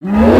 you